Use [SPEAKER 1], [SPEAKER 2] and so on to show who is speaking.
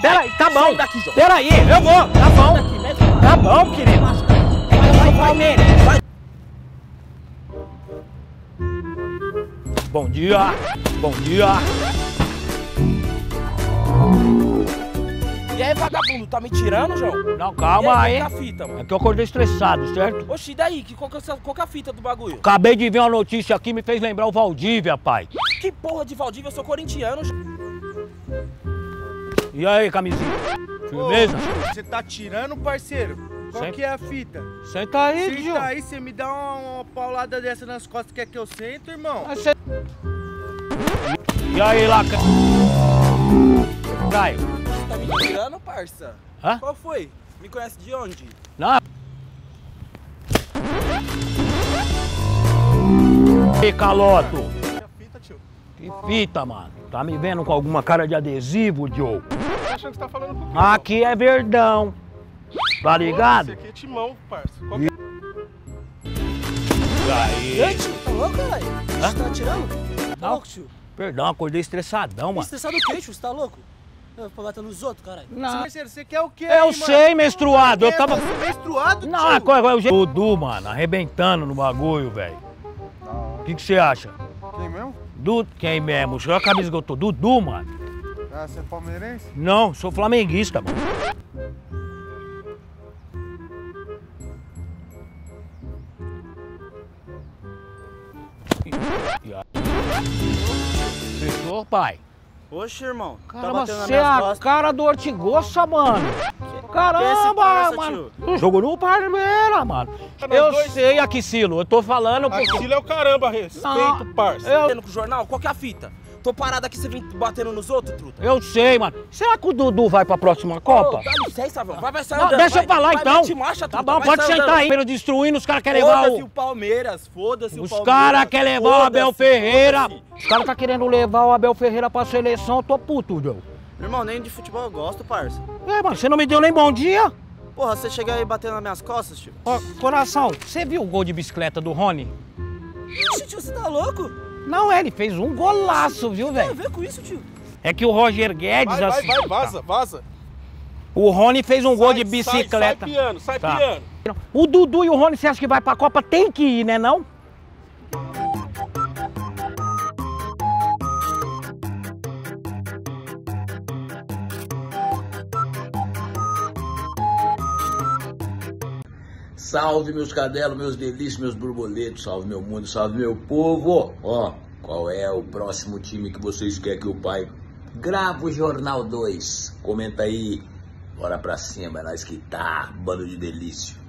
[SPEAKER 1] Peraí, tá bom.
[SPEAKER 2] Daqui.
[SPEAKER 1] Peraí, eu vou. Tá bom. Tá bom, querido. Vai, Palmeiras. Vai. Bom dia. Bom dia.
[SPEAKER 2] E aí, vagabundo, tá me tirando, João?
[SPEAKER 1] Não, calma
[SPEAKER 2] aí,
[SPEAKER 1] aí.
[SPEAKER 2] é a fita, mano?
[SPEAKER 1] É que eu acordei estressado, certo?
[SPEAKER 2] Oxi, e daí? Que, qual, que é, qual que é a fita do bagulho?
[SPEAKER 1] Acabei de ver uma notícia aqui, me fez lembrar o Valdívia, pai.
[SPEAKER 2] Que porra de Valdívia? Eu sou corintiano, João.
[SPEAKER 1] E aí, camisinha? Firmeza?
[SPEAKER 3] Você tá tirando, parceiro? Qual
[SPEAKER 1] Sempre.
[SPEAKER 3] que é a fita?
[SPEAKER 1] Senta aí, Gil.
[SPEAKER 3] Senta aí, você me dá uma, uma paulada dessa nas costas, quer que eu sento, irmão?
[SPEAKER 1] Mas cê- E aí, Laca? Caio.
[SPEAKER 2] Você tá me tirando, parça?
[SPEAKER 1] Hã?
[SPEAKER 2] Qual foi? Me conhece de onde?
[SPEAKER 1] Não. E caloto.
[SPEAKER 4] Fita, tio.
[SPEAKER 1] Que fita, mano. Tá me vendo com alguma cara de adesivo, Joe?
[SPEAKER 4] Tô achando que você tá falando com quem?
[SPEAKER 1] Aqui é verdão. Tá ligado?
[SPEAKER 4] Esse aqui é timão, parça. Qual que é?
[SPEAKER 1] E aí?
[SPEAKER 5] Tio, tá louco, caralho?
[SPEAKER 1] Hã?
[SPEAKER 5] Você tá atirando? Tá louco, tio?
[SPEAKER 1] Perdão, acordei estressadão, mano.
[SPEAKER 5] Estressado o quê, tio? Você tá louco? Eu, Pra bater nos outros, caralho.
[SPEAKER 1] Não.
[SPEAKER 3] Parceiro, você quer o quê?
[SPEAKER 1] Eu
[SPEAKER 3] aí, mano?
[SPEAKER 1] sei, menstruado. Eu
[SPEAKER 3] É,
[SPEAKER 1] tava.
[SPEAKER 3] Você menstruado,
[SPEAKER 1] Não, é
[SPEAKER 3] tio?
[SPEAKER 1] qual é o jeito? Dudu, mano, arrebentando no bagulho, velho. O que que você acha?
[SPEAKER 3] Quem mesmo?
[SPEAKER 1] Du... Quem mesmo? Olha a camisa que eu tô. Dudu, mano.
[SPEAKER 3] Ah, você é palmeirense?
[SPEAKER 1] Não, sou flamenguista, mano. Fechou, pai?
[SPEAKER 2] Oxe, irmão.
[SPEAKER 1] Caramba,
[SPEAKER 2] tá batendo nas
[SPEAKER 1] você é a
[SPEAKER 2] costas.
[SPEAKER 1] cara do Ortigoça, mano. Caramba,
[SPEAKER 2] parça,
[SPEAKER 1] mano. Jogou no Palmeiras, mano.
[SPEAKER 4] Nós
[SPEAKER 1] Eu
[SPEAKER 4] dois?
[SPEAKER 1] sei, Aquicilo. Eu tô falando porque...
[SPEAKER 4] Aquilo é o caramba, respeito,
[SPEAKER 1] Não,
[SPEAKER 4] parça.
[SPEAKER 1] Eu,
[SPEAKER 2] Batendo com o jornal? Qual que é a fita? Tô parado aqui, você vem batendo nos outros, truta?
[SPEAKER 1] eu sei, mano. Será que o Dudu vai pra próxima Copa?
[SPEAKER 2] Ô, dá licença, velho. Vai, vai sair
[SPEAKER 1] Não,
[SPEAKER 2] andando,
[SPEAKER 1] deixa eu
[SPEAKER 2] vai.
[SPEAKER 1] falar
[SPEAKER 2] Vai,
[SPEAKER 1] então.
[SPEAKER 2] mete marcha,
[SPEAKER 1] Tá bom,
[SPEAKER 2] vai
[SPEAKER 1] pode sentar
[SPEAKER 2] andando.
[SPEAKER 1] aí. Pelo destruindo, os caras querem levar
[SPEAKER 2] Foda-se
[SPEAKER 1] o...
[SPEAKER 2] o Palmeiras, foda-se o
[SPEAKER 1] Os
[SPEAKER 2] Palmeiras.
[SPEAKER 1] caras querem levar o Abel Ferreira. Os caras tá querendo levar o Abel Ferreira pra seleção. Eu tô puto, Joe.
[SPEAKER 6] Irmão, nem de futebol eu gosto, parça.
[SPEAKER 1] É, mano, você não me deu nem bom dia?
[SPEAKER 6] Porra, você chega aí batendo nas minhas costas, tio.
[SPEAKER 1] Ó, coração, você viu o gol de bicicleta do Rony?
[SPEAKER 5] Ixi, tio, você tá louco?
[SPEAKER 1] Não, é, ele fez um golaço, viu,
[SPEAKER 5] Tem a
[SPEAKER 1] velho?
[SPEAKER 5] ver com isso, tio?
[SPEAKER 1] É que o Roger Guedes,
[SPEAKER 4] Vai, vai,
[SPEAKER 1] assim...
[SPEAKER 4] vai, vaza, vaza.
[SPEAKER 1] O Rony fez um gol
[SPEAKER 4] Sai,
[SPEAKER 1] de
[SPEAKER 4] Sai,
[SPEAKER 1] bicicleta.
[SPEAKER 4] sai piano, sai
[SPEAKER 1] Tá.
[SPEAKER 4] piano.
[SPEAKER 1] O Dudu e o Rony, você acha que vai pra Copa? Tem que ir, né não?
[SPEAKER 7] Salve meus cadelos, meus delícios, meus borboletos, salve meu mundo, salve meu povo. Ó, qual é o próximo time que vocês querem que o pai grava o Jornal 2? Comenta aí. Bora pra cima, é nós que tá, bando de delício.